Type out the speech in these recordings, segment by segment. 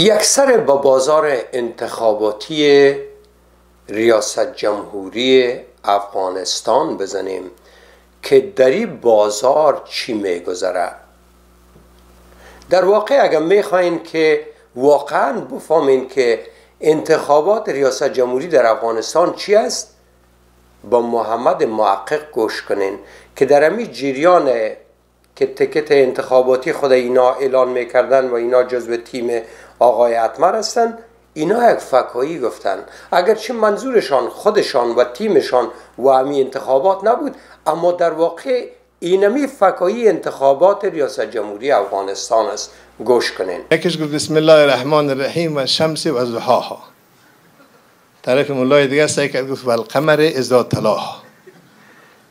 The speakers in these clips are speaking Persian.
یک سر با بازار انتخاباتی ریاست جمهوری افغانستان بزنیم که در این بازار چی میگذره. در واقع اگر می‌خواین که واقعا بفهمین که انتخابات ریاست جمهوری در افغانستان چی است با محمد محقق گوش کنین که در امی جریان که تکت انتخاباتی خود اینا اعلان می‌کردن و اینا جزو تیم آقای اتمر هستن اینا یک فکایی گفتن. اگرچه منظورشان خودشان و تیمشان و امی انتخابات نبود اما در واقع اینمی فکایی انتخابات ریاست جمهوری افغانستان است. گوش کنین. یکیش گفت بسم الله الرحمن الرحیم و شمس و زحاها طرف مولای دیگه سعی کرد گفت و القمر ازا تلاها.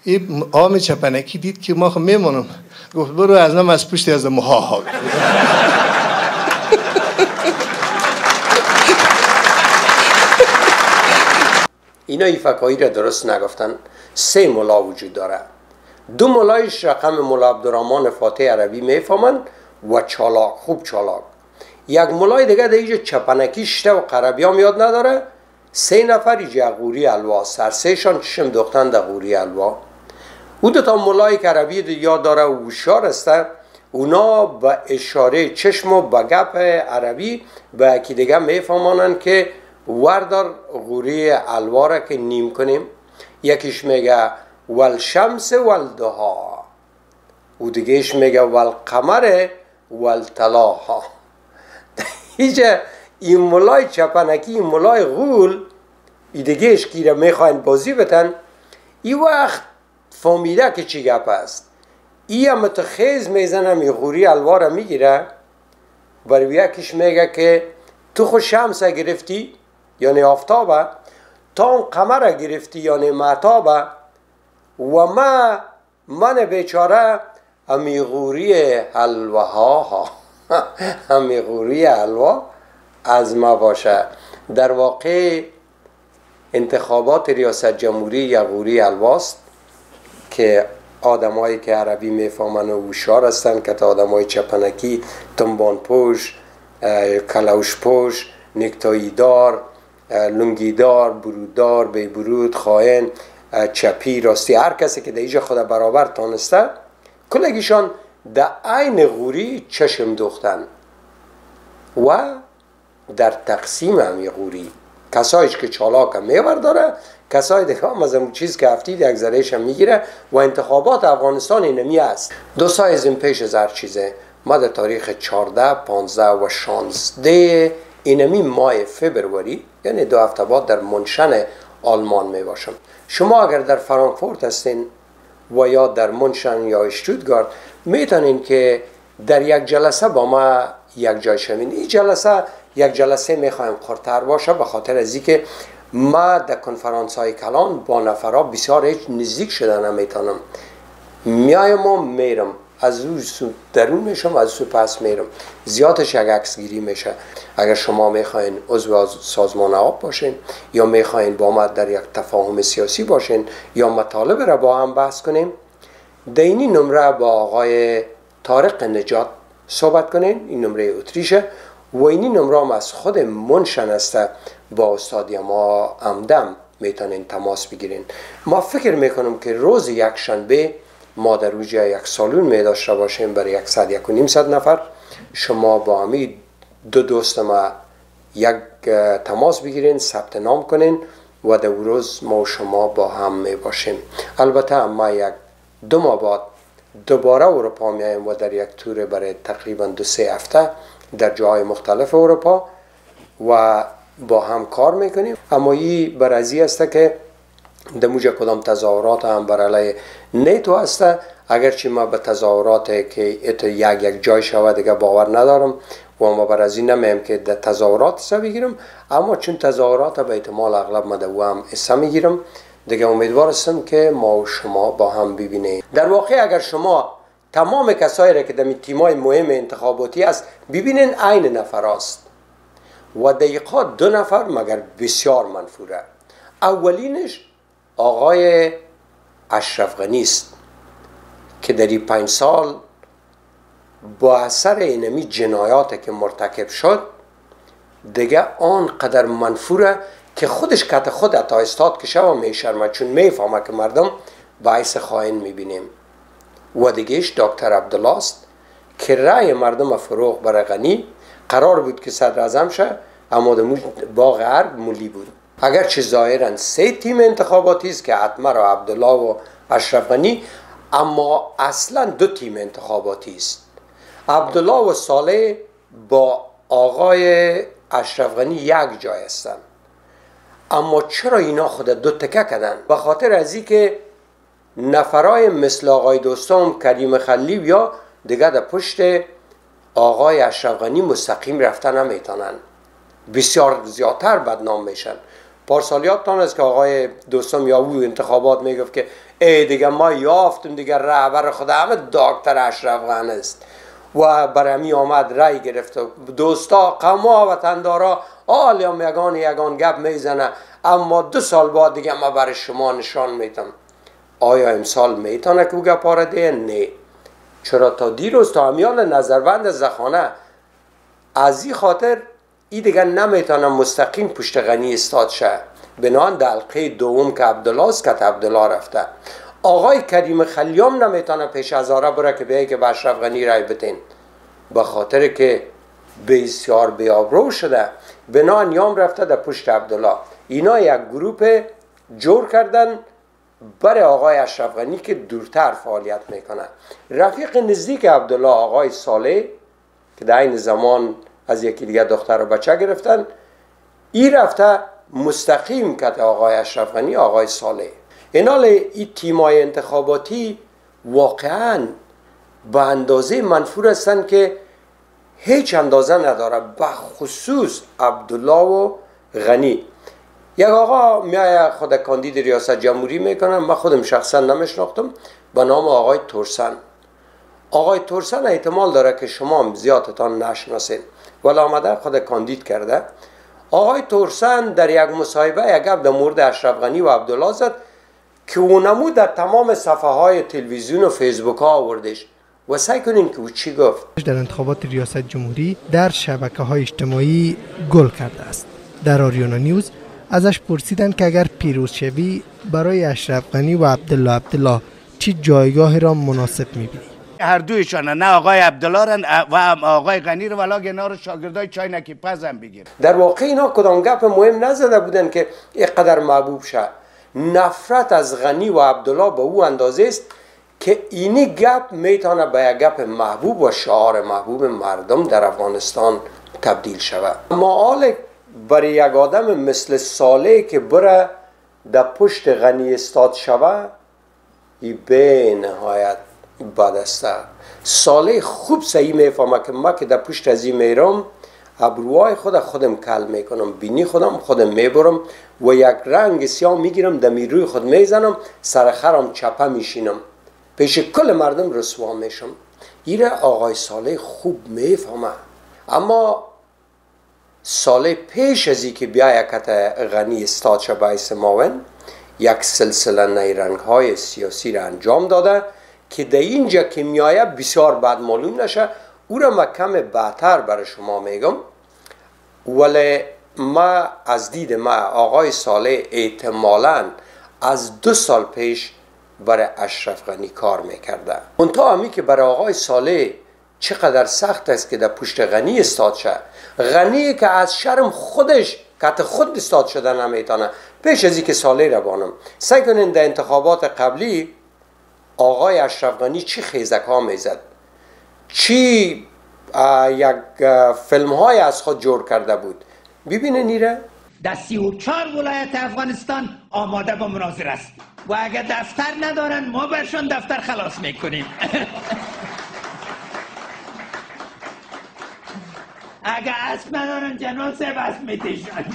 این آم چپنکی دید که ما خب میمونم. گفت برو از نم از پشت از مهاها اینا این فکایی را درست نگفتن. سه ملا وجود داره. دو ملایش رقم ملا عبدالرحمن فاتح عربی می‌فهمن و چالاک خوب چالاک. یک ملای دیگه در اینجا چپنکی شته و قربی هم یاد نداره. سه نفر اینجا غوری الوا سر سهشان چشم دختن در غوری الوا او دو تا ملای عربی یاد داره و وشار هسته اونا به اشاره چشم و به گپ عربی به یکی دیگه میفهمانن که وردار غوری الوا که نیم کنیم. یکیش میگه والشمس والدها. او دیگهش میگه والقمر والتلاها اینجا این ملای چپنکی این ملای غول ای دیگهش که می‌خواین بازی بتن. این وقت فامیده که چی گپ است؟ ای متخیز می‌زنم این غوری الوار می‌گیره. برای یکیش میگه که تو خود شمس گرفتی یعنی آفتابه. تا قمر گرفتی یعنی معتابه و ما من بیچاره امیغوری حلوه ها امیغوری حلوا از ما باشه. در واقع انتخابات ریاست جمهوری یا غوری الواست که آدمایی که عربی می‌فهمن و وشار هستن که تا آدمای چپنکی تنبان پوش کلوش پوش نکتایی دار لنگیدار برودار بی برود خائن چپی راستی هر کسی که در خود برابر تانسته کلگیشان در عین غوری چشم دوختن و در تقسیم همی غوری. کسایش که چالاک هم میور داره کسای دیگه هم از اون چیز که هفتید یک ذرهش هم می‌گیره و انتخابات افغانستان اینمی است. دو سای از این پیش از هر چیزه. ما در تاریخ 14 15 و 16 اینمی ماه فبروری یعنی دو هفته بعد در منشن آلمان می باشم. شما اگر در فرانکفورت هستین و یا در منشن یا اشتودگارد می‌تونین که در یک جلسه با ما یک جای شوین. این جلسه یک جلسه می‌خوایم خورتر باشه به خاطر از که ما در کنفرانس های کلان با نفرها بسیار هیچ نزدیک شده نمی‌تونم. میایم و میرم. از او درون میشم از سو پس میرم. زیادش یک عکس گیری میشه. اگر شما می‌خواین عضو سازمان آب باشین یا می‌خواین با ما در یک تفاهم سیاسی باشین یا مطالب را با هم بحث کنیم دینی نمره با آقای طارق نجات صحبت کنین. این نمره اتریشه. و اینی نمره هم از خود منشن است با استادی ما امدم می‌تونین تماس بگیرین. ما فکر می‌کنم که روز یک شنبه ما در روی یک سالون می داشته باشیم برای یک صد یک و نیم صد نفر. شما با همی دو دوست ما یک تماس بگیرین ثبت نام کنین و در روز ما و شما با هم می باشیم. البته ما یک دو ماه بعد دوباره اروپا می و در یک تور برای تقریبا دو سه هفته در جاهای مختلف اروپا و با هم کار می‌کنیم. اما این برازی است که در موجه کدام تظاهرات هم بر علیه نیتو هسته اگرچه ما به تظاهرات که ات یک یک جای شود دیگه باور ندارم و ما بر از این که در تظاهرات سه بگیرم اما چون تظاهرات به احتمال اغلب ما در هم اسه می‌گیرم دیگه امیدوار هستم که ما و شما با هم ببینیم. در واقع اگر شما تمام کسایی را که در تیمای مهم انتخاباتی است ببینین عین نفر است. و دقیقا دو نفر مگر بسیار منفوره. اولینش آقای اشرف است که در این پنج سال با اثر اینمی جنایات که مرتکب شد دیگه آنقدر منفوره که خودش کت خود تا استاد کشه و میشرمه. چون می‌فهمه که مردم باعث خائن می‌بینیم. و دیگهش دکتر عبدالله است که رأی مردم فروغ برای غنی قرار بود که صدر ازم شه اما باغ عرب مولی بود. اگر چه ظاهرا سه تیم انتخاباتی است که عطمر و عبدالله و اشرف غنی اما اصلا دو تیم انتخاباتی است. عبدالله و صالح با آقای اشرف غنی یک جای هستند. اما چرا اینا خود دو تکه کردن؟ به خاطر از که نفرای مثل آقای دوستم کریم خلیب یا دیگه در پشت آقای اشرف غنی مستقیم رفتن نمی‌تونن بسیار زیادتر بدنام میشن. پارسالیاتتان است که آقای دوستم یا او انتخابات می‌گفت که ای دیگه ما یافتیم دیگه رهبر خود همه دکتر اشرف غنی است. و برمی آمد رای گرفت. دوستا قما و تندارا آل هم یگان یگان گپ می‌زنه. اما دو سال بعد دیگه ما برای شما نشان میتم آیا امسال می‌تونه که او گپاره ده؟ نه. چرا تا دیروز تا امیال نظربند زخانه؟ از این خاطر ای دیگه نمی‌تونه مستقیم پشت غنی استاد شه. بنان دلقه دوم که عبدالله است که عبدالله رفته. آقای کریم خلیام نمی‌تونه پیش از آره بره که بیایی که به اشرف غنی رای بتین به خاطر که بسیار بیابرو شده. بنا نیام رفته در پشت عبدالله. اینا یک گروپ جور کردن. برای آقای اشرف غنی که دورتر فعالیت می‌کنه. رفیق نزدیک عبدالله آقای صالح که در این زمان از یکی دیگه دختر و بچه گرفتن ای رفته مستقیم کت آقای اشرف غنی آقای صالح. اینال این تیمای انتخاباتی واقعا به اندازه منفور هستند که هیچ اندازه نداره به خصوص عبدالله و غنی. یک آقا میای خود کاندید ریاست جمهوری می‌کنم من خودم شخصا نمیشناختم به نام آقای تورسن آقای تورسن احتمال داره که شما زیادتان نشناسید ولی آمده خود کاندید کرده. آقای تورسن در یک مصاحبه یک گپ در مورد اشرف غنی و عبدالله زد که او نمود در تمام صفحه های تلویزیون و فیسبوک ها آوردش. و سعی کنین که او چی گفت؟ در انتخابات ریاست جمهوری در شبکه های اجتماعی گل کرده است. در آریانا نیوز ازش پرسیدند که اگر پیروز شوی برای اشرف غنی و عبدالله عبدالله چی جایگاه را مناسب می‌بینی؟ هر دویشان نه آقای عبدالله و آقای غنی رو ولا اینا رو شاگردای چای نکی پزم بگیر. در واقع اینا کدام گپ مهم نزده بودن که اینقدر محبوب شد نفرت از غنی و عبدالله به او اندازه است که اینی گپ می‌تونه به یک گپ محبوب و شعار محبوب مردم در افغانستان تبدیل شود. اما حال برای یک آدم مثل ساله که بره در پشت غنی استاد شود ای به نهایت بد است ساله خوب صحیح می‌فهمه که ما که در پشت از این میرم ابروهای خود خودم کل می‌کنم بینی خودم خودم می‌برم و یک رنگ سیاه می‌گیرم دمی روی خود می‌زنم سر خرم چپه میشینم. پیش کل مردم رسوا میشم. ایره آقای ساله خوب می‌فهمه. اما سال پیش از که بیا یکت غنی استاد باعث ماون یک سلسله نیرنگ های سیاسی را انجام داده که در اینجا که میایه بسیار بد معلوم نشه او را کم بهتر برای شما میگم. ولی ما از دید ما آقای ساله احتمالا از دو سال پیش برای اشرف غنی کار می‌کرده. منتها همی که برای آقای ساله چقدر سخت است که در پشت غنی استاد شد غنی که از شرم خودش کت خود استاد شده نمی‌تونه پیش از که ساله را بانم سعی کنین در انتخابات قبلی آقای اشرف غنی چی خیزک ها می‌زد؟ چی یک فیلم های از خود جور کرده بود؟ ببینه نیره در سی و چار ولایت افغانستان آماده با مناظر است. و اگر دفتر ندارن ما برشان دفتر خلاص می‌کنیم. اگر اسب ندارن جنان سه اسب میتیشن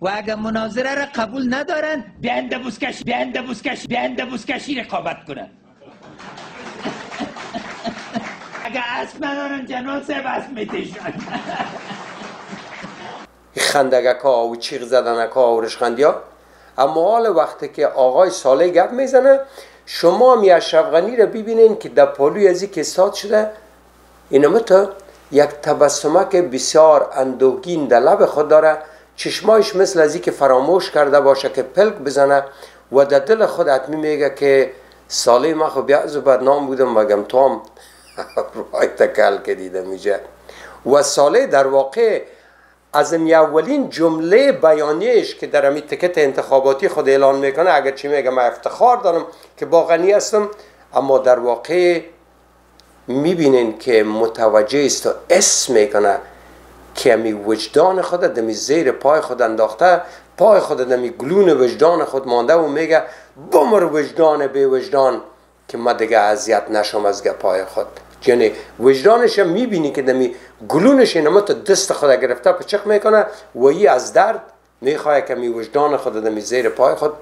و اگر مناظره را قبول ندارن بیانده بوسکشی بیانده بوسکشی بیانده بوسکشی رقابت کنن. اگر اسب ندارن جنان سه اسب میتیشن خندگک ها و چیغ زدنک ها و رشخندی اما حال وقتی که آقای ساله گپ می‌زنه شما می اشرف غنی را ببینین که در پالوی ازی که استاد شده. اینم تو یک تبسمک بسیار اندوگین در لب خود داره. چشمایش مثل از که فراموش کرده باشه که پلک بزنه و در دل خود حتمی میگه که سالی ما خب از بدنام بودم مگم تو هم رای تکل که دیده میشه و ساله در واقع از اولین جمله بیانیش که در امی تکت انتخاباتی خود اعلان می‌کنه اگر چی میگه من افتخار دارم که با غنی هستم. اما در واقع می‌بینین که متوجه است و اسم می‌کنه که امی وجدان خود دمی زیر پای خود انداخته پای خود دمی گلون وجدان خود مانده و میگه بمر وجدان به وجدان که ما دیگه اذیت نشم از پای خود. یعنی وجدانش می‌بینی که دمی گلونش اینما تا دست خود گرفته پچق می‌کنه و ای از درد می‌خواه که می وجدان خود دمی زیر پای خود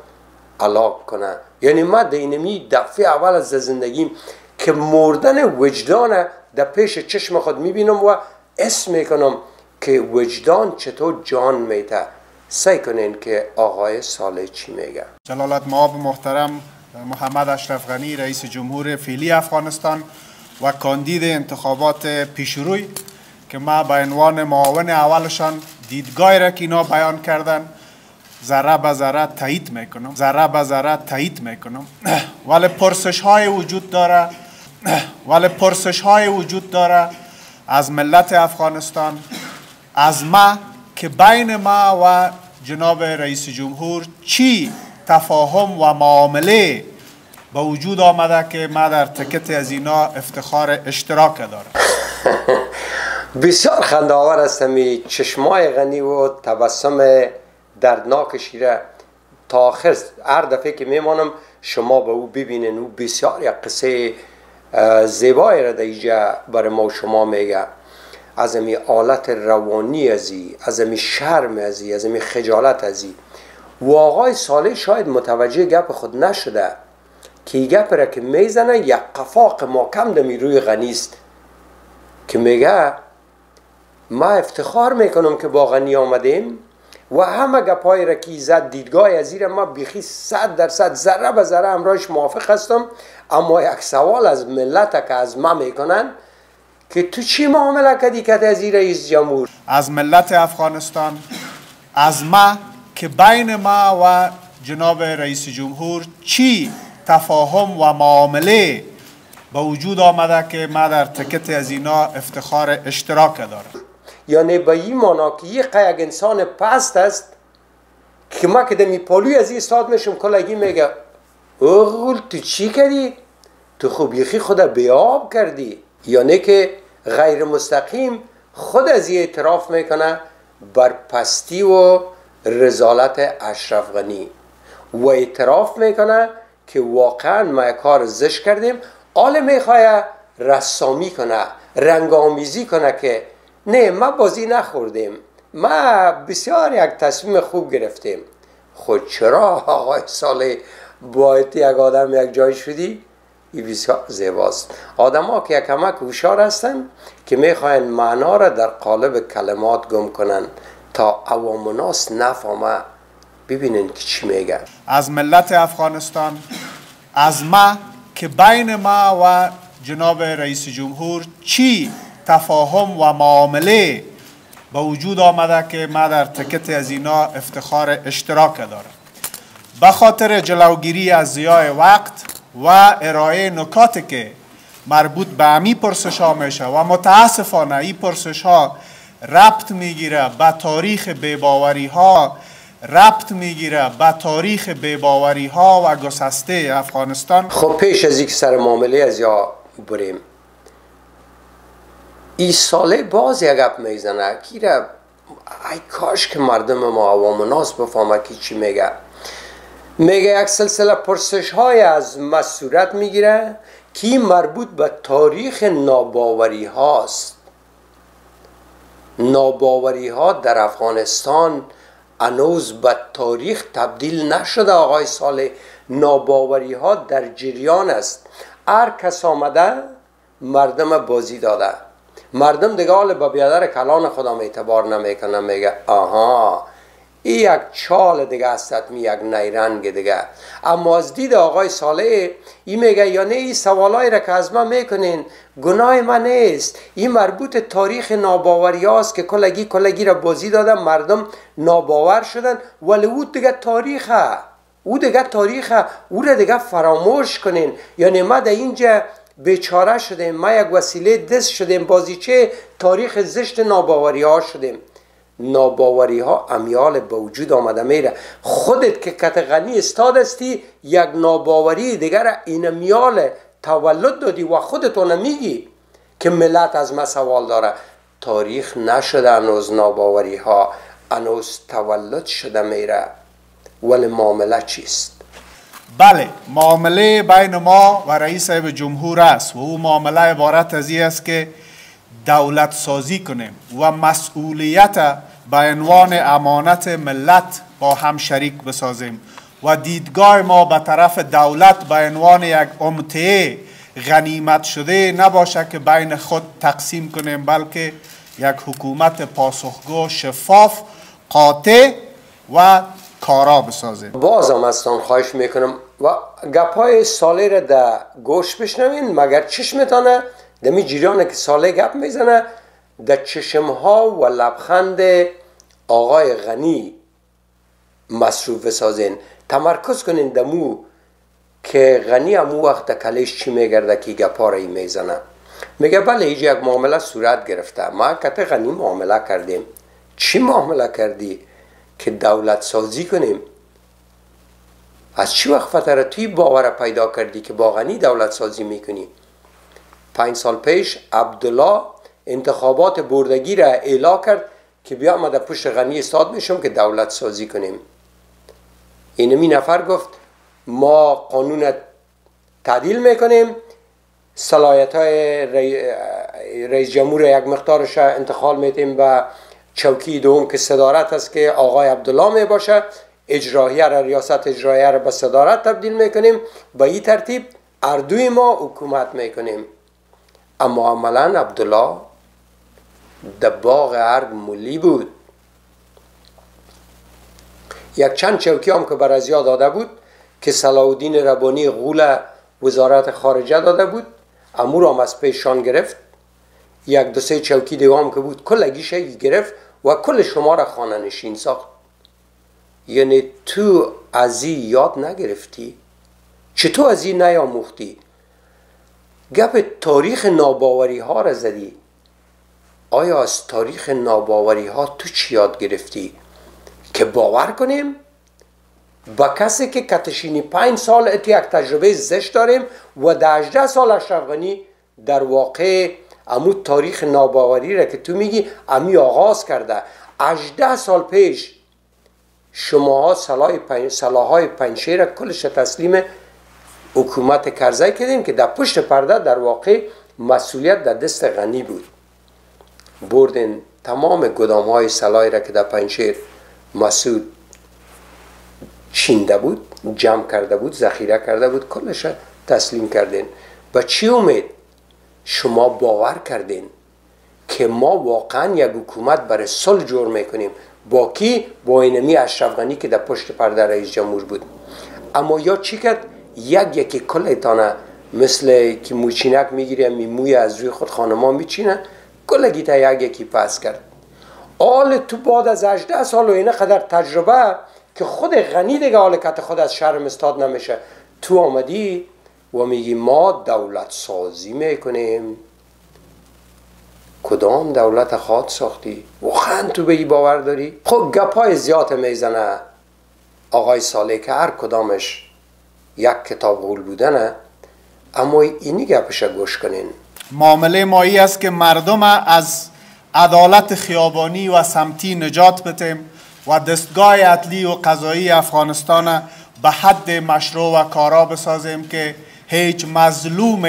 علاق کنه. یعنی ما دینمی دفعه اول از زندگیم که مردن وجدان در پیش چشم خود می‌بینم و اسم می‌کنم که وجدان چطور جان میته سعی کنین که آقای ساله چی میگه. جلالت معاب محترم محمد اشرف غنی رئیس جمهور فعلی افغانستان. و کاندید انتخابات پیشروی که ما به عنوان معاون اولشان دیدگاهی را که اینا بیان کردن ذره به ذره تایید می‌کنم. ذره به ذره تایید می‌کنم. ولی پرسش های وجود داره. ولی پرسش های وجود داره از ملت افغانستان از ما که بین ما و جناب رئیس جمهور چی تفاهم و معامله به وجود آمده که ما در تکت از اینا افتخار اشتراک دارم. بسیار خنداور است می چشمای غنی و تبسم دردناک شیره. تا آخر هر دفعه که میمانم شما به او ببینین. او بسیار یک قصه زیبایی را در برای ما شما میگه. از امی آلت روانی ازی از امی شرم ازی از امی خجالت ازی. و آقای ساله شاید متوجه گپ خود نشده. که را که می‌زنه یک قفاق ماکم دمی روی غنیست که میگه ما افتخار می‌کنم که با غنی آمدیم و همه گپای را که زد دیدگاه از ما بیخی صد درصد ذره به ذره امراش موافق هستم اما یک سوال از ملت که از ما می‌کنن که تو چی معامله کردی که از رئیس جمهور از ملت افغانستان از ما که بین ما و جناب رئیس جمهور چی تفاهم و معامله به وجود آمده که ما در تکت از اینا افتخار اشتراک دارم. یعنی به این مانا که یک انسان پست است که ما که دمی پالوی از این استاد میشم کلگی میگه اوغول تو چی کردی؟ تو خوب یخی خود بیاب کردی. یعنی که غیر مستقیم خود از این اعتراف می‌کنه بر پستی و رزالت اشرف غنی. و اعتراف می‌کنه که واقعا ما کار زش کردیم آل می‌خواه رسامی کنه رنگ کنه که نه ما بازی نخوردیم. ما بسیار یک تصمیم خوب گرفتیم. خود چرا آقای ساله باید یک آدم یک جای شدی؟ این بسیار زیباست. آدم ها که یک همه هوشیار هستن که می‌خواین معنا را در قالب کلمات گم کنن تا عوام ناس نفهمه ببینین که چی میگن. از ملت افغانستان از ما که بین ما و جناب رئیس جمهور چی تفاهم و معامله به وجود آمده که ما در تکت از اینا افتخار اشتراک دارم به خاطر جلوگیری از زیای وقت و ارائه نکاتی که مربوط به امی پرسش ها میشه و متاسفانه این پرسش ها ربط می‌گیره به تاریخ بیباوری ها ربط می‌گیره به تاریخ بیباوری ها و گسسته افغانستان. خب پیش از یک سر معامله از یا بریم ای ساله باز یک گپ می‌زنه ای کاش که مردم ما عوام ناس بفهمه که چی میگه. میگه یک سلسله پرسش های از مسورت می‌گیره که مربوط به تاریخ ناباوری هاست ناباوری ها در افغانستان انوز به تاریخ تبدیل نشده آقای ساله ناباوری ها در جریان است. هر کس آمده مردم بازی داده. مردم دیگه حال با بیادر کلان خودم اعتبار نمی‌کنه میگه آها. این یک چال دیگه است می یک نیرنگ دیگه. اما از دید آقای صالح این میگه یا نه این سوالایی را که از من می‌کنین گناه من نیست. این مربوط تاریخ ناباوری هاست که کلگی کلگی را بازی دادن مردم ناباور شدن. ولی او دیگه تاریخه. او دیگه تاریخه. او را دیگه فراموش کنین. یعنی ما در اینجا بیچاره شدیم. ما یک وسیله دست شدیم. بازیچه تاریخ زشت ناباوری ها شدیم. ناباوری ها امیال به وجود آمده. میره. خودت که کت غنی استاد استی یک ناباوری دیگر این امیال تولد دادی و خودتون میگی که ملت از ما سوال داره. تاریخ نشده انوز ناباوری ها انوز تولد شده میره. ولی معامله چیست؟ بله معامله بین ما و رئیس جمهور است و او معامله عبارت از است که دولت سازی کنیم و مسئولیت به عنوان امانت ملت با هم شریک بسازیم و دیدگاه ما به طرف دولت به عنوان یک امتعه غنیمت شده نباشه که بین خود تقسیم کنیم بلکه یک حکومت پاسخگو شفاف قاطع و کارا بسازیم. بازم از خواهش می‌کنم و گپای ساله را در گوش بشنوین مگر چشمتانه؟ دمی جیرانه که ساله گپ می‌زنه در چشم ها و لبخند آقای غنی مصروف بسازین تمرکز کنین دمو که غنی امو وقت کلش چی میگرده که گپا را می‌زنه. میگه بله ایجا یک معامله صورت گرفته. ما کت غنی معامله کردیم. چی معامله کردی که دولت سازی کنیم؟ از چی وقت فتره توی باور پیدا کردی که با غنی دولت سازی می‌کنی؟ پنج سال پیش عبدالله انتخابات بردگی را اعلا کرد که بیا ما در پشت غنی استاد میشم که دولت سازی کنیم. اینمی نفر گفت ما قانون تعدیل می‌کنیم. صلاحیت های رئیس جمهور یک مقدارش انتقال میتیم و چوکی دوم که صدارت است که آقای عبدالله می باشه. اجراییه را ریاست اجراییه را به صدارت تبدیل می‌کنیم. با این ترتیب اردوی ما حکومت می‌کنیم. اما عملا عبدالله در باغ ارگ ملی بود. یک چند چوکی هم که بر داده بود که صلاح الدین ربانی غول وزارت خارجه داده بود امور هم از پیشان گرفت. یک دو سه چوکی دیگه که بود کل گرفت و کل شما را خانه نشین ساخت. یعنی تو از یاد نگرفتی؟ چطور از این نیاموختی؟ گپ تاریخ ناباوری ها را زدی. آیا از تاریخ ناباوری ها تو چی یاد گرفتی؟ که باور کنیم؟ با کسی که کتشینی پنج سال اتی یک تجربه زشت داریم و در 18 سال اشرف در واقع امو تاریخ ناباوری را که تو میگی امی آغاز کرده. 18 سال پیش شما صلاح پنج را کلش تسلیم حکومت کرزی کردیم که در پشت پرده در واقع مسئولیت در دست غنی بود. بردن تمام گدام های سلای را که در پنجشیر مسعود چینده بود جمع کرده بود ذخیره کرده بود کلش تسلیم کردین با چی امید شما باور کردین که ما واقعا یک حکومت برای صلح جور می‌کنیم. با کی؟ با اینمی اشرف که در پشت پرده رئیس جمهور بود. اما یا چی کرد؟ یک یکی کل ایتانه مثل که موچینک می‌گیره می موی از روی خود خانما میچینه کل گیتا یک یکی پس کرد. آل تو بعد از 18 سال و اینه قدر تجربه که خود غنی دیگه حال کت خود از شرم استاد نمیشه. تو آمدی و میگی ما دولت سازی می‌کنیم. کدام دولت خواد ساختی؟ واقعا تو به باور داری؟ خب گپای زیاد می‌زنه آقای ساله که هر کدامش. یک کتاب غول بودنه اما اینی گپش گوش کنین. معامله مایی است که مردم از عدالت خیابانی و سمتی نجات بتیم و دستگاه عدلی و قضایی افغانستان به حد مشروع و کارا بسازیم که هیچ مظلوم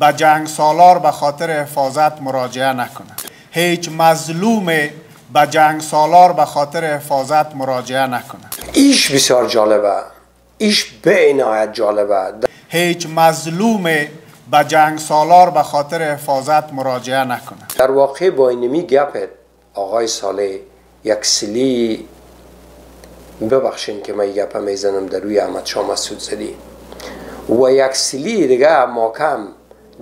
به جنگ سالار به خاطر حفاظت مراجعه نکنه. هیچ مظلوم به جنگ سالار به خاطر حفاظت مراجعه نکنه. ایش بسیار جالبه. ایش به عنایت جالبه. هیچ مظلوم به جنگ سالار به خاطر حفاظت مراجعه نکنه. در واقع با اینمی گپت آقای ساله یک سلی ببخشین که من گپه می‌زنم در روی احمد شاه مسعود زدی. و یک سلی دیگه ماکم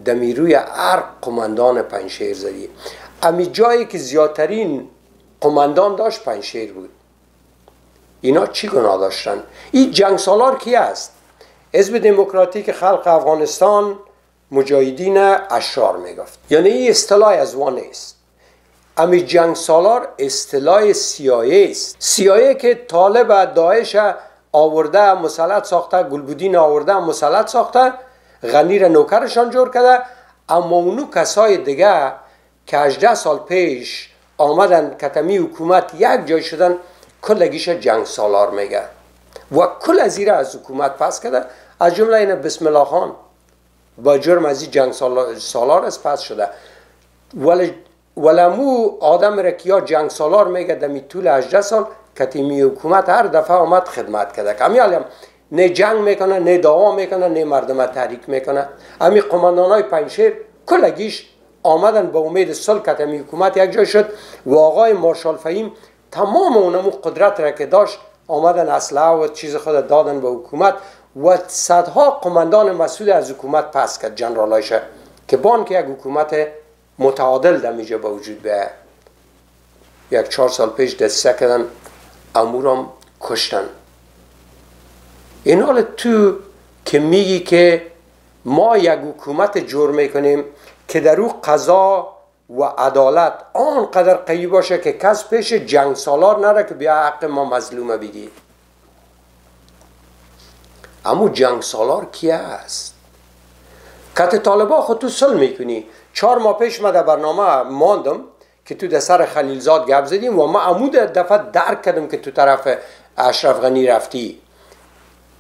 دمیروی هر قماندان پنشیر زدی. امی جایی که زیادترین قماندان داشت پنشیر بود. اینا چی گناه داشتن؟ این جنگ سالار کی است؟ حزب دموکراتیک خلق افغانستان مجاهدین اشرار می‌گفت. یعنی این اصطلاح از وان است امی جنگ سالار اصطلاح سیایه است. سیایه که طالب داعش آورده مسلط ساخته گلبودین آورده مسلط ساخته غنی نوکرشان جور کرده اما اونو کسای دیگه که 18 سال پیش آمدن کتمی حکومت یک جای شدن کلگیش جنگ سالار میگه. و کل از از حکومت پس کرده. از جمله این بسم الله خان. با جرم از جنگ سالار از پس شده. ولی ولمو آدم رکیا جنگ سالار میگه دمی طول 18 سال کتیمی حکومت هر دفعه آمد خدمت کرده. کمی هم نه جنگ می‌کنه نه دعا می‌کنه نه مردم تحریک می‌کنه. امی قماندان های پنشیر کلگیش آمدن به امید صلح کتمی حکومت یک جای شد. و آقای مارشال فهیم تمام اونمو قدرت را که داشت آمدن اسلحه و چیز خود دادن به حکومت و صدها قماندان مسئول از حکومت پس کرد جنرالایش که بان که یک حکومت متعادل دمیجه به وجود به یک چهار سال پیش دسته کردن امورم کشتن. این حال تو که میگی که ما یک حکومت جور می‌کنیم که در او قضا و عدالت آنقدر قوی باشه که کس پیش جنگ سالار نره که بیا حق ما مظلومه بگی اما جنگ سالار کیه است؟ کت طالبا خود تو سل می‌کنی. چهار ماه پیش ما در برنامه ماندم که تو در سر خلیلزاد گپ زدیم و ما عمود دفعه درک کردم که تو طرف اشرف غنی رفتی.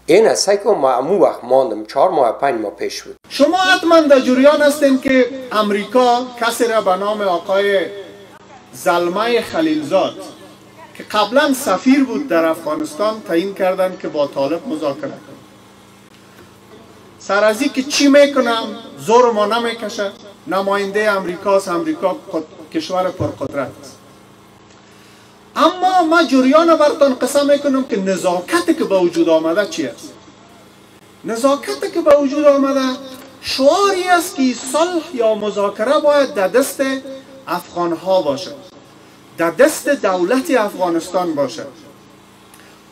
این است که ما امو وقت ماندم. چهار ماه پنج ماه پیش بود. شما حتما در جریان هستیم که امریکا کسی را به نام آقای زلمه خلیلزاد که قبلا سفیر بود در افغانستان تعیین کردن که با طالب مذاکره کنه سر از که چی می‌کنم؟ زور ما نمی‌کشه. نماینده امریکاست. امریکا کشور پرقدرت است. اما ما جریان برتان قسم می‌کنم که نزاکت که به وجود آمده چی است؟ نزاکت که به وجود آمده شعاری است که صلح یا مذاکره باید در دست افغان ها باشد در دست دولت افغانستان باشد.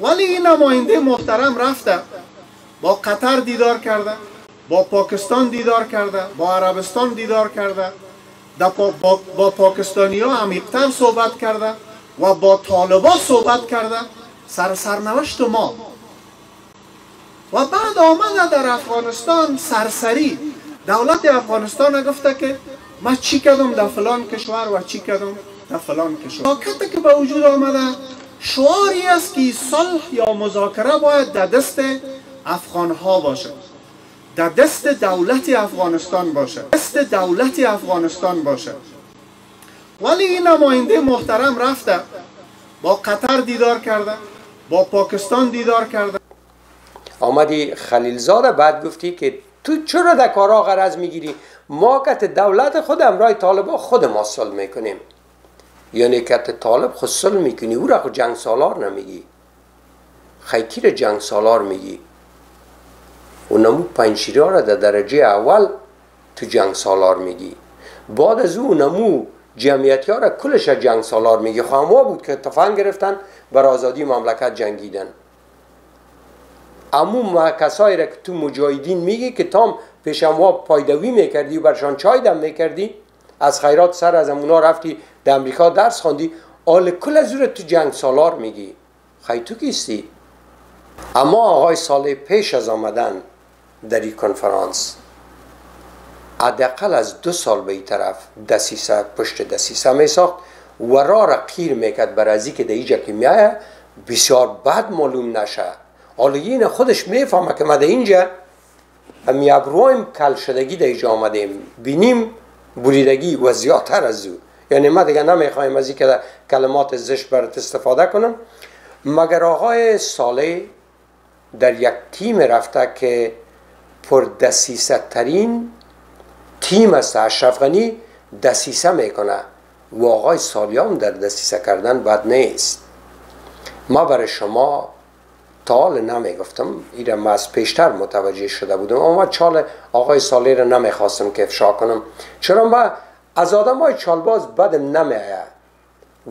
ولی این نماینده محترم رفته با قطر دیدار کرده با پاکستان دیدار کرده با عربستان دیدار کرده با, با, با پاکستانی ها عمیقتر صحبت کرده. و با طالبا صحبت کرده سر سرنوشت ما. و بعد آمده در افغانستان سرسری. دولت افغانستان گفته که ما چی کردم در فلان کشور و چی کردم در فلان کشور. نکته که به وجود آمده شعاری است که صلح یا مذاکره باید در دست افغان ها باشد. در دست دولت افغانستان باشد. دست دولت افغانستان باشد. ولی این نماینده محترم رفته. با قطر دیدار کرده. با پاکستان دیدار کرده. آمدی خلیلزاد بعد گفتی که تو چرا در کارا غرض می‌گیری؟ ما کت دولت خود امرای طالبا خود ما صلح می‌کنیم. یعنی کت طالب خود صلح می‌کنی؟ او را خود جنگ سالار نمیگی. خیکی جنگ سالار میگی؟ و نمو پنشیرا را در درجه اول تو جنگ سالار میگی. بعد از او نمو جمعیتی ها را کلش جنگ سالار میگی خواهموا بود که تفنگ گرفتن بر آزادی مملکت جنگیدن. اما کسایی را که تو مجاهدین میگی که تام پیشموا پایدوی می‌کردی و برشان چای دم می‌کردی از خیرات سر از امونا رفتی در امریکا درس خواندی. آل کل از تو جنگ سالار میگی. خیلی تو کیستی؟ اما آقای سال پیش از آمدن در این کنفرانس حداقل از دو سال به این طرف دسیسه پشت دسیسه می ساخت و را را قیر می‌کرد بر ازی که در اینجا که میایه بسیار بد معلوم نشه. حالا این خودش می‌فهمه که ما در اینجا همی ابرویم کل شدگی در اینجا آمدیم. بینیم بریدگی و زیادتر از او. یعنی ما دیگه نمی‌خوایم از که کلمات زشت برات استفاده کنم. مگر آقای ساله در یک تیم رفته که پر دسیسه ترین تیم است اشرف غنی دسیسه می‌کنه و آقای سالیان در دسیسه کردن بد نیست. ما برای شما تا حال نمی گفتم ایره ما از پیشتر متوجه شده بودم اما چال آقای سالی را نمی‌خواستم که افشا کنم. چرا ما از آدم های چالباز بدم نمیایه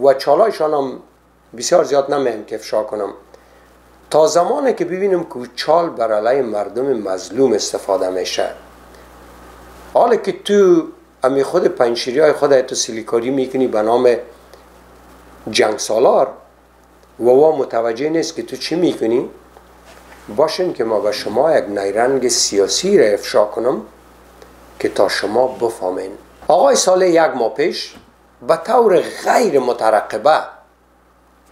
و چالایشان هم بسیار زیاد نمیم که افشا کنم. تا زمانی که ببینم که چال بر علیه مردم مظلوم استفاده میشه. حالا که تو امی خود پنشیری های خود تو سیلیکاری می‌کنی به نام جنگ سالار و وا متوجه نیست که تو چی می‌کنی؟ باشین که ما به شما یک نیرنگ سیاسی را افشا کنم که تا شما بفهمین. آقای سال یک ماه پیش به طور غیر مترقبه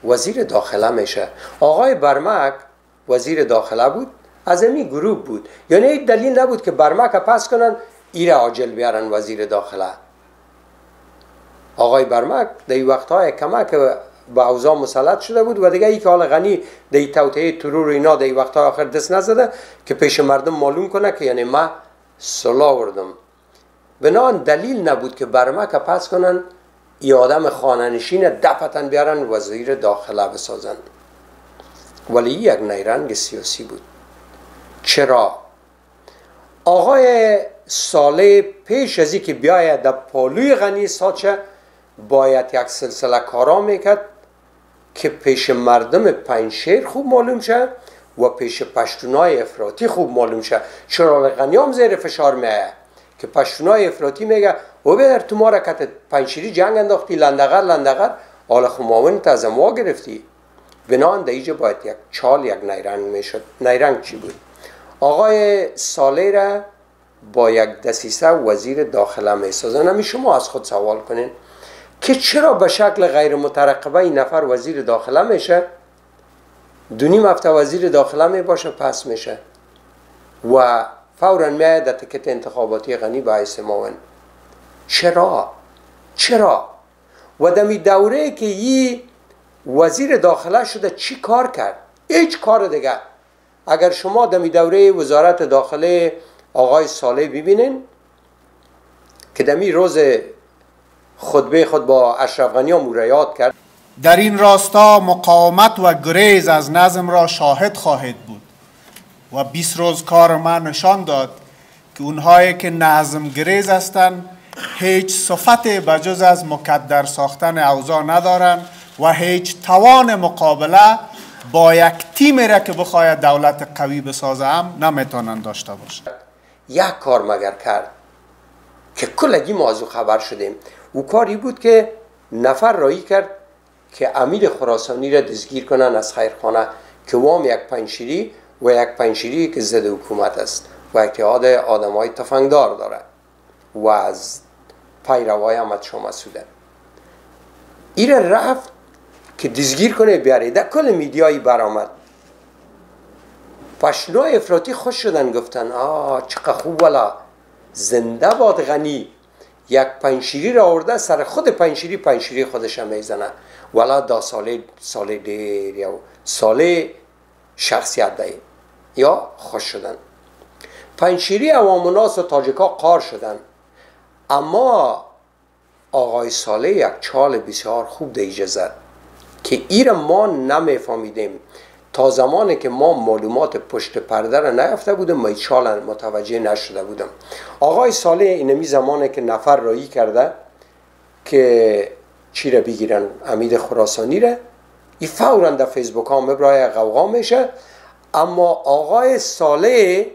وزیر داخله میشه. آقای برمک وزیر داخله بود از امی گروه بود. یعنی دلیل نبود که برمک پس کنن. ایره عاجل بیارن وزیر داخله آقای برمک در وقتهای کمک به اوضاع مسلط شده بود و دیگه ای که حال غنی در توطعه ترور اینا در وقتهای آخر دست نزده که پیش مردم معلوم کنه که یعنی ما صلاح وردم بنان دلیل نبود که برمک پس کنن ای آدم خاننشین دفتن بیارن وزیر داخله بسازن. ولی یک نیرنگ سیاسی بود. چرا؟ آقای ساله پیش از که بیاید در پالوی غنی ساچه باید یک سلسله کارا می‌کرد که پیش مردم پنشیر خوب معلوم شه و پیش پشتونای افراطی خوب معلوم شه. چرا غنی هم زیر فشار میه که پشتونای افراطی میگه و در تو ما رکت پنشیری جنگ انداختی لندغر لندغر حالا خماون تا از ما گرفتی. بنان در اینجا باید یک چال یک نیرنگ می‌شد. نیرنگ چی بود؟ آقای ساله را با یک دسیسه وزیر داخله می‌سازن همی شما از خود سوال کنین که چرا به شکل غیر مترقبه این نفر وزیر داخله میشه؟ دونیم هفته وزیر داخله می باشه پس میشه. و فورا میاید در تکت انتخاباتی غنی به حیث چرا؟ چرا؟ و دمی دوره که یی وزیر داخله شده چی کار کرد؟ هیچ کار دیگه. اگر شما دمی دوره وزارت داخله آقای ساله ببینین که دمی روز خطبه خود با اشرف غنی مریاد کرد. در این راستا مقاومت و گریز از نظم را شاهد خواهد بود و 20 روز کار من نشان داد که اونهایی که نظم گریز هستند هیچ صفت بجز از مکدر ساختن اوضاع ندارن و هیچ توان مقابله با یک تیم را که بخواید دولت قوی بسازه هم نمی‌تونن داشته باشه یک کار مگر کرد که کلگی موضوع خبر شدیم او کاری بود که نفر رایی کرد که امیر خراسانی را دزگیر کنن از خیرخانه که وام یک پنشیری و یک پنشیری که زد حکومت است و اتحاد آدم های تفنگدار داره و از پیروای احمد شما سوده ایره رفت که دیزگیر کنه بیاره در کل میدیایی برآمد. پشنای افراطی خوش شدن گفتن. آه چقدر خوب والا. زنده باد غنی. یک پنشیری را آورده سر خود پنشیری پنشیری خودش هم می‌زنه. ولا دا ساله ساله دیر یا ساله شخصیت ده یا خوش شدن. پنشیری عوام و تاجکا قار شدن. اما آقای ساله یک چال بسیار خوب دیجه زد که ایر ما نمیفهمیدیم. تا زمانی که ما معلومات پشت پرده را نیافته بودم ما چال متوجه نشده بودم آقای ساله اینمی زمانی که نفر رایی کرده که چی را بگیرن؟ امید خراسانی را ای فورا در فیسبوک ها مبرای قوقا میشه. اما آقای ساله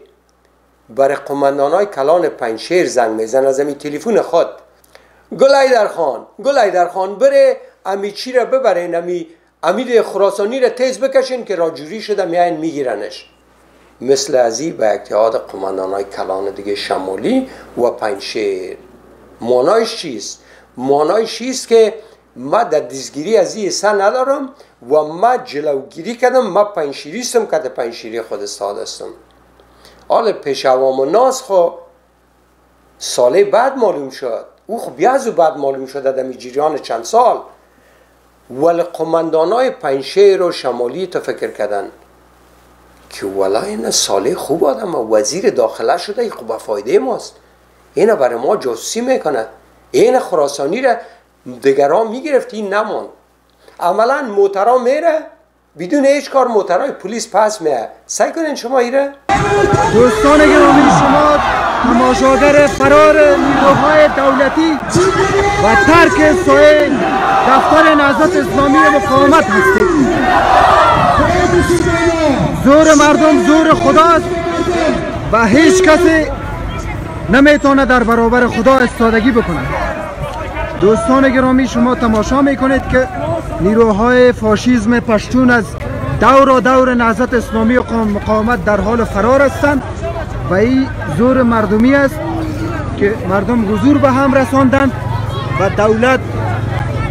برای قماندان های کلان پنشیر زنگ میزن از امی تلفن خود. گلای در خان در خان بره امی چی را ببرین امی امید خراسانی را تیز بکشین که راجوری شده میاین میگیرنش. مثل ازی به اتحاد قماندان های کلان دیگه شمالی و پنشیر مانایش چیست؟ مانایش چیست که ما در دیزگیری از این سن ندارم و ما جلوگیری کردم ما پنشیریستم که پنشیری خود استاد هستم حال پیش عوام و ناس خو. ساله بعد معلوم شد. او خب بیازو بعد معلوم شده در جریان چند سال. ولی قماندان های پنشیر و شمالی تو فکر کردن که ولی این ساله خوب آدم وزیر داخله شده خب فایده ماست. این برای ما جاسوسی می‌کنه. این خراسانی را دیگران می‌گرفت این نمان عملا موترا میره بدون هیچ کار موترهای پلیس پس میه سعی کنین شما ایره. دوستان گرامی شما تماشاگر فرار نیروهای دولتی و ترک سایه دفتر نهضت اسلامی مقاومت هستید زور مردم زور خداست و هیچ کسی نمی‌تونه در برابر خدا استادگی بکنه. دوستان گرامی شما تماشا می‌کنید که نیروهای فاشیزم پشتون از دور و دور نهضت اسلامی و مقاومت در حال فرار هستند. و این زور مردمی است که مردم حضور به هم رساندند و دولت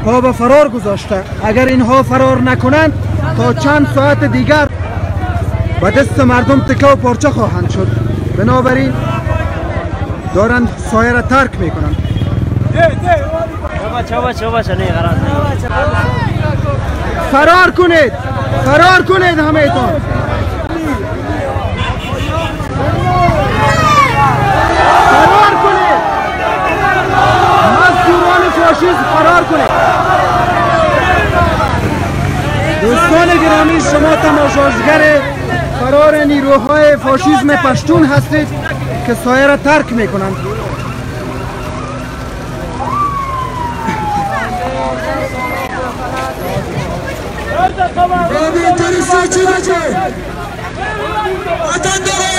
پا به فرار گذاشته. اگر اینها فرار نکنند تا چند ساعت دیگر به دست مردم تکه و پارچه خواهند شد. بنابراین دارند سایه را ترک می‌کنند. فرار کنید. فرار کنید همه تان فرار کنید مزدوران فاشیست فرار کنید دوستان گرامی شما تماشاگر فرار نیروهای فاشیزم پشتون هستید که سایه را ترک می‌کنند.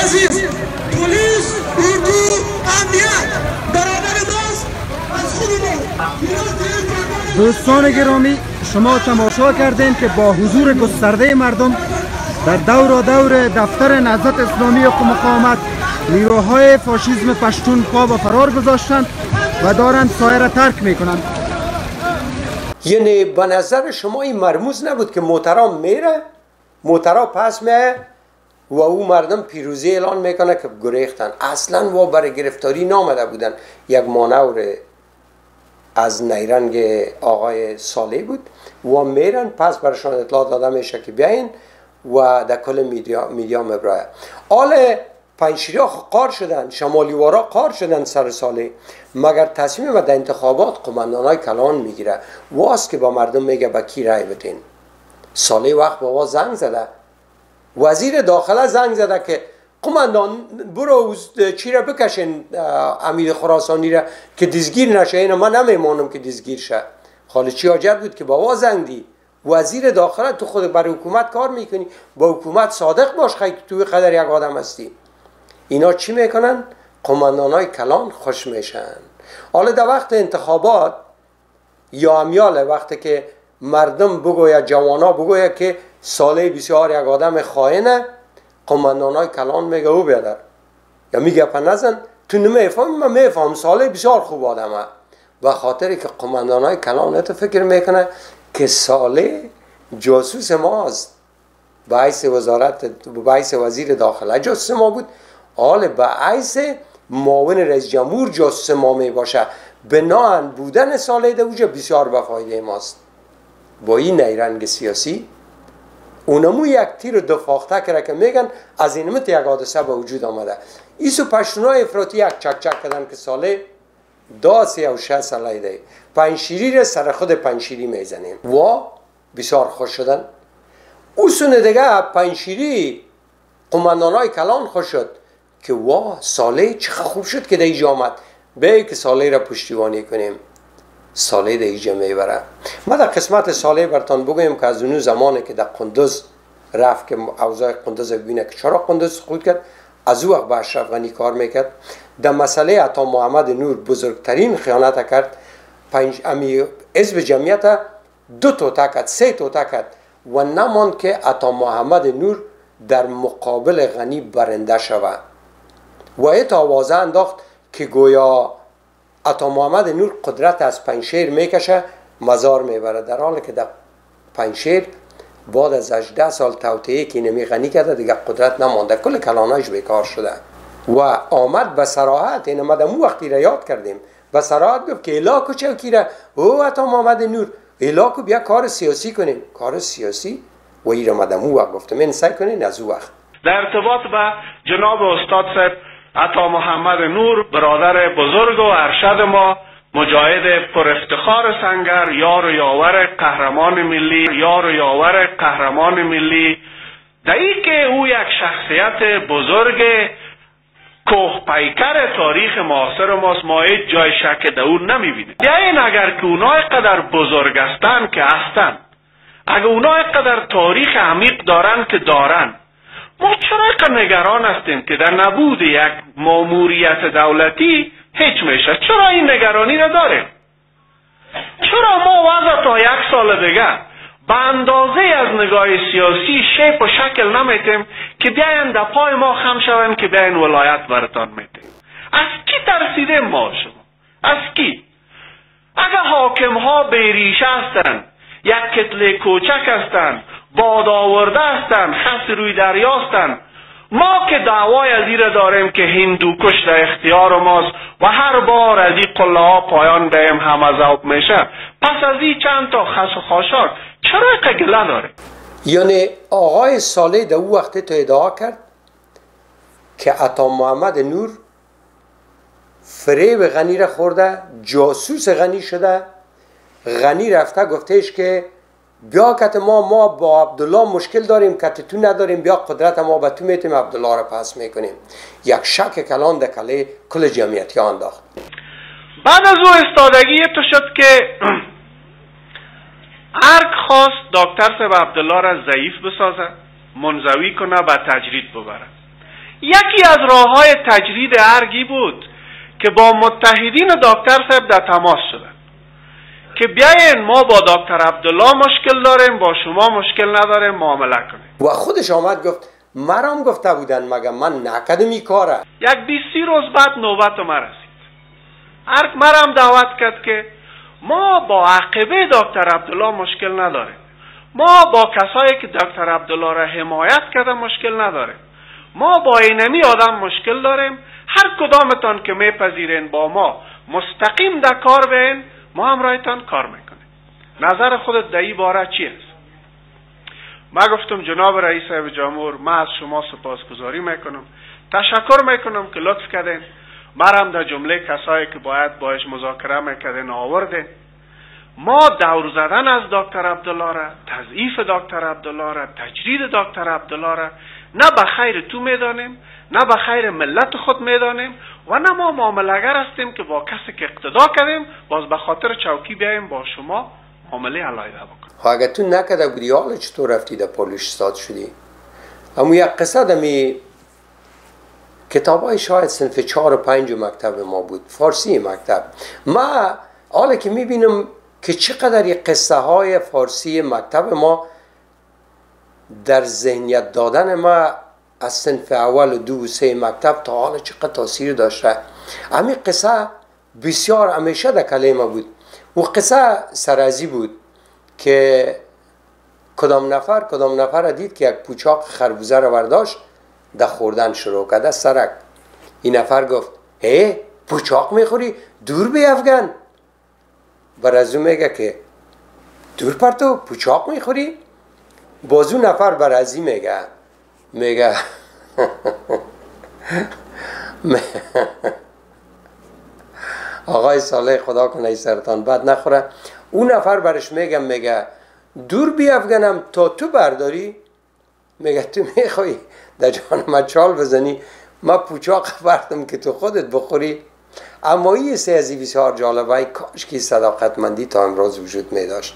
عزیز پلیس اردو امنیت برادر دوستان گرامی شما تماشا کردین که با حضور گسترده مردم در دور و دور دفتر نهضت اسلامی و مقاومت نیروهای فاشیزم پشتون پا و فرار گذاشتند و دارند سایه را ترک می‌کنند. یعنی به نظر شما این مرموز نبود که موترا میره موترا پس میه و او مردم پیروزی اعلان می‌کنه که گریختن. اصلا و برای گرفتاری نامده بودن. یک مانور از نیرنگ آقای ساله بود. و میرن پس برشان اطلاع داده میشه که بیاین و در کل میدیا, میدیا آل پنشیری ها قار شدن شمالی وارا قار شدن سر ساله مگر تصمیم و در انتخابات قماندان های کلان می‌گیره. واست که با مردم میگه با کی رای بدین؟ ساله وقت با زنگ زده. وزیر داخله زنگ زده که قماندان برو چی را بکشین امیر خراسانی را که دیزگیر نشه. اینو من نمیمانم که دیزگیر شه. خاله چی حاجت بود که با زنگ دی وزیر داخله تو خود برای حکومت کار می‌کنی. با حکومت صادق باش خیلی توی قدر یک آدم هستی. اینا چی می‌کنن؟ قماندان های کلان خوش میشن. حالا در وقت انتخابات یا امیال وقتی که مردم بگوید جوانا بگوید که ساله بسیار یک آدم خائنه. قماندان های کلان میگه او بیادر یا میگه پا نزن تو نمیفهم من میفهم. ساله بسیار خوب آدمه و خاطری که قماندان های کلان تو فکر می‌کنه که ساله جاسوس ماست. باعث وزارت باعث وزیر داخله جاسوس ما بود. حال باعث معاون رئیس جمهور جاسوس ما می باشه. بناهن بودن ساله دوجه بسیار به فایده ماست. با این نیرنگ سیاسی اونمو یک تیر دو فاخته کرده که میگن از این مت یک حادثه به وجود آمده. ایسو پشتونای افراطی یک چک چک کردن که ساله دا سی و شه ساله ده پنشیری را سر خود پنشیری می‌زنیم. و بسیار خوش شدن. او سونه دیگه پنشیری قماندان های کلان خوش شد که وا ساله چقدر خوب شد که دیجا آمد. به که ساله را پشتیبانی کنیم. ساله دیجا می‌بره ما در قسمت ساله برتان بگویم که از اونو زمانی که در قندوز رفت که اوضاع قندوز ببینه که چرا قندوز خود کرد از او وقت به اشرف غنی کار می‌کرد. در مسئله عطا محمد نور بزرگترین خیانت کرد. پنج امی حزب جمعیت دو توتا کرد سه توتا کرد و نماند که عطا محمد نور در مقابل غنی برنده شود. و ایت آوازه انداخت که گویا عطا محمد نور قدرت از پنشیر می‌کشه مزار می‌بره. در حالی که در پنشیر بعد از 18 سال توطئه که نمی غنی کرده دیگه قدرت نمانده. کل کلانایش بیکار شده. و آمد به سراحت این آمد امو وقتی را یاد کردیم به سراحت گفت که الاکو چه او عطا محمد نور الاکو بیا کار سیاسی کنیم. کار سیاسی؟ و این را مدمو وقت گفتم. این سعی کنین از او وقت. در ارتباط به جناب استاد صاحب عطا محمد نور برادر بزرگ و ارشد ما مجاهد پر افتخار سنگر یار و یاور قهرمان ملی یار و یاور قهرمان ملی. در که او یک شخصیت بزرگ کوه پیکر تاریخ معاصر ماست ما هیچ جای شک در او نمی‌بینیم. بیاین اگر که اونا قدر بزرگ که هستند اگر اونا قدر تاریخ عمیق دارن که دارن. ما چرا نگران هستیم که در نبود یک ماموریت دولتی هیچ میشه؟ چرا این نگرانی را داریم؟ چرا ما وضع تا یک سال دیگه به اندازه از نگاه سیاسی شیپ و شکل نمیتیم که بیاین در پای ما خم شویم که بیاین ولایت برتان میتیم؟ از کی ترسیده ما شما؟ از کی؟ اگر حاکم ها بیریشه هستند یک کتله کوچک هستند باد آورده هستند خس روی دریا هستند ما که دعوای از ایره داریم که هندو کش در اختیار ماست و هر بار از این قله ها پایان بهم همه ذوب میشه. پس از این چند تا خس و خاشاک چرا گله داره؟ یعنی آقای ساله در او وقتی تو ادعا کرد که عطا محمد نور فریب غنی را خورده جاسوس غنی شده. غنی رفته گفتهش که بیا کت ما ما با عبدالله مشکل داریم کت تو نداریم. بیا قدرت ما به تو میتیم عبدالله را پس می‌کنیم. یک شک کلان در کله کل جمعیتی انداخت. بعد از او استادگی تو شد که ارگ خواست دکتر صاحب عبدالله را ضعیف بسازه منزوی کنه و تجرید ببره یکی از راه های تجرید ارگی بود که با متحدین دکتر صاحب در تماس شدن که بیاین ما با دکتر عبدالله مشکل داریم با شما مشکل نداریم معامله کنیم. و خودش آمد گفت مرام گفته بودن مگه من نکدم این کاره؟ یک بیسی روز بعد نوبت ما رسید. ارگ مرام دعوت کرد که ما با عقبه دکتر عبدالله مشکل نداریم. ما با کسایی که دکتر عبدالله را حمایت کرده مشکل نداریم. ما با اینمی آدم مشکل داریم. هر کدامتان که میپذیرین با ما مستقیم در کار بین. ما هم رایتان کار می‌کنیم. نظر خودت در این باره چی است؟ ما گفتم جناب رئیس جمهور ما از شما سپاسگزاری می‌کنم. تشکر می‌کنم که لطف کردین. مرم در جمله کسایی که باید باش مذاکره می‌کردین آورده ما دور زدن از دکتر عبدالله را تضعیف دکتر عبدالله را تجرید دکتر عبدالله را نه به خیر تو می‌دانیم نه به خیر ملت خود می‌دانیم و نه ما معاملگر هستیم که با کسی که اقتدا کردیم باز به خاطر چوکی بیاییم با شما معامله علایده بکنیم. خب اگر تو نکده بودی حالا چطور رفتی در پولش استاد شدی؟ اما یک قصه دمی کتاب های شاید سنف چهار و پنج مکتب ما بود فارسی مکتب. ما حالا که می‌بینم که چقدر قصه های فارسی مکتب ما در ذهنیت دادن ما از سنف اول و دو و سه مکتب تا حالا چقدر تاثیر داشته. همین قصه بسیار همیشه در کلمه بود. و قصه سرازی بود که کدام نفر کدام نفر دید که یک پوچاق خربوزه رو برداشت در خوردن شروع کرده سرک این نفر گفت هی پوچاق می‌خوری؟ دور بی افغان بر از میگه که دور پر تو پوچاق می‌خوری؟ بازو نفر بر ازی میگه. میگه. آقای صالح خدا کنه ای سرطان بد نخوره. اون نفر برش میگم میگه دور بیافگنم تا تو برداری. میگه تو می‌خوای؟ در جان مچال بزنی. ما پوچاق بردم که تو خودت بخوری. اما این سه ازی بسیار جالبه کاش که صداقتمندی تا امروز وجود می داشت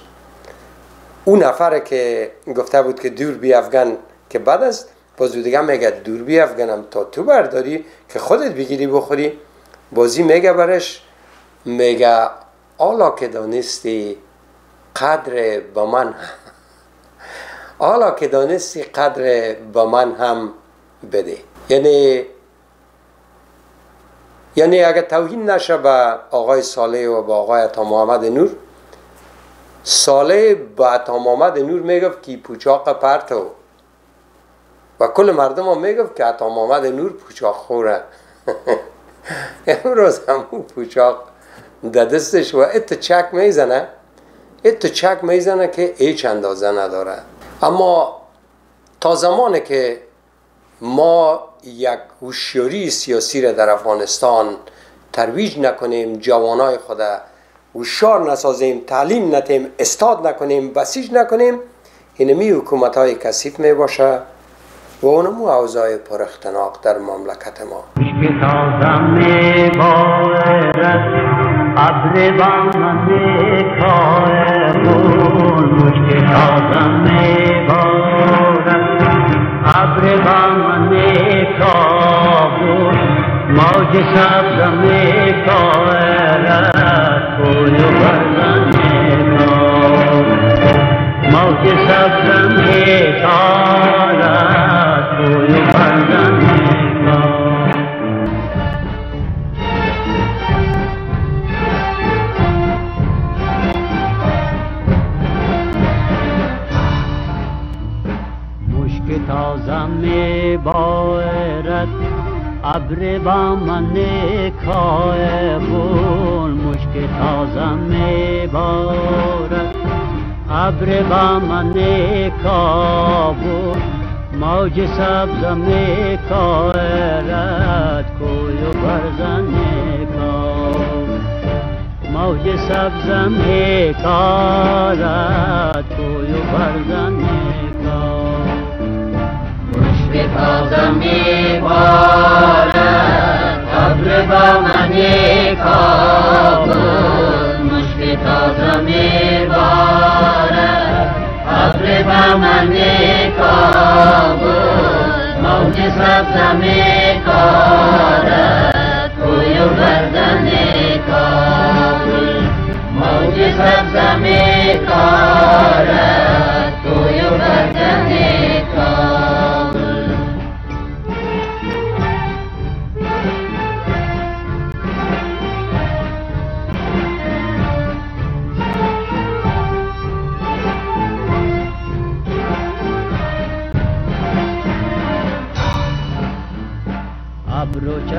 اون نفر که گفته بود که دور افغان که بد است بازو دیگه میگه دور بی افغانم تا تو برداری که خودت بگیری بخوری. بازی میگه برش میگه حالا که دانستی قدر با من حالا که دانستی قدر با من هم بده. یعنی یعنی اگر توهین نشه به آقای صالح و به آقای عطا محمد نور به عطا محمد نور می‌گفت که پوچاق پرتو و کل مردم هم می‌گفت که عطا محمد نور پوچاق خوره. امروز هم پوچاق در دستش و ات چک می‌زنه. ات چک می‌زنه که هیچ اندازه نداره. اما تا زمانی که ما یک هوشیاری سیاسی را در افغانستان ترویج نکنیم جوانای خود شار نسازیم تعلیم نتیم استاد نکنیم بسیج نکنیم اینمی حکومت های کسیف می باشه و اونمو اوضاع پر اختناق در مملکت ما. موج سبز می بارد ابر با من کابل مشک تازم می بارد ابر با من کابل موج سبز می کارد کوی و برزن موج سبز می کارد کوی و برزن تازه می بارد ابر با من सप्तमेकार सा मौजि सा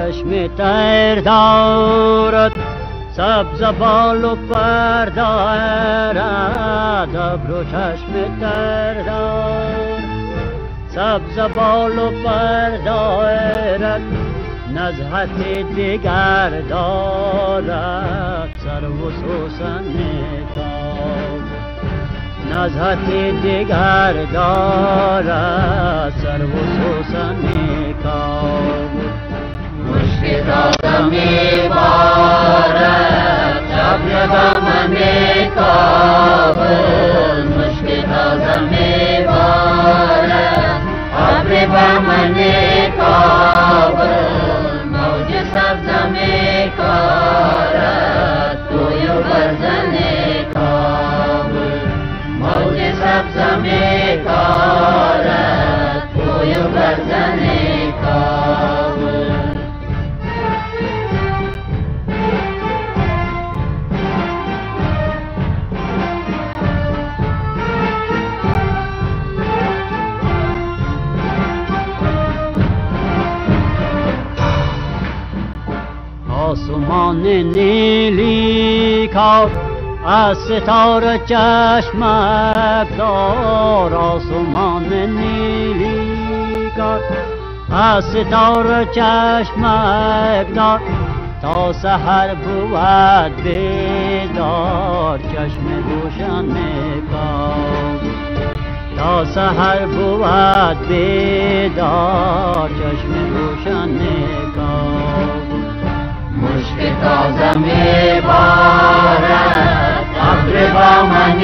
چشم تر دارد سبز بال و پر دارد ابرو چشم تر دارد سبز بال و پر دارد نزهت دیگر دارد سر و سوسن نزهت دیگر دارد سر و سوسن मे पार्यतमनेता ستاره چشمک دار آسمان نیلی کار از ستاره چشمک دار تا سحر بود بیدار. چشم روشن میکار تا سحر بود بیدار. چشم روشن میکار مشک تازه می بارد ابر با من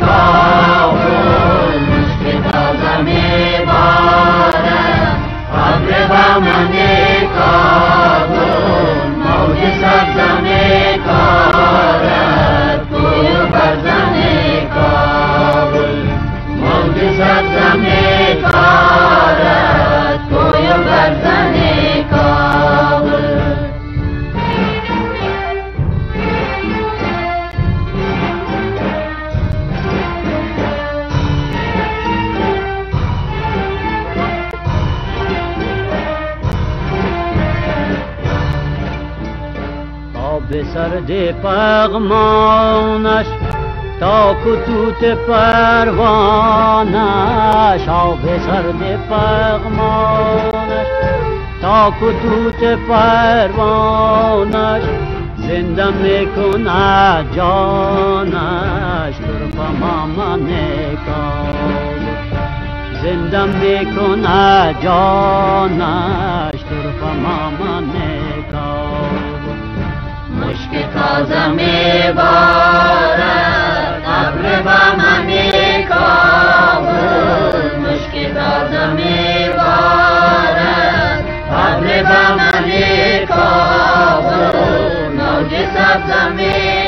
کابل مشک تازه می بارد ابر با من سرد پغمانش تا کتوت پروانش آب سرد پغمانش تا کتوت پروانش زنده می‌کنه جانش طرف مامانه زنده می‌کنه جانش طرف مامانه تازمی بارد ابر با منی کابل مشکی تازمی بارد ابر با منی کابل موج سبزمی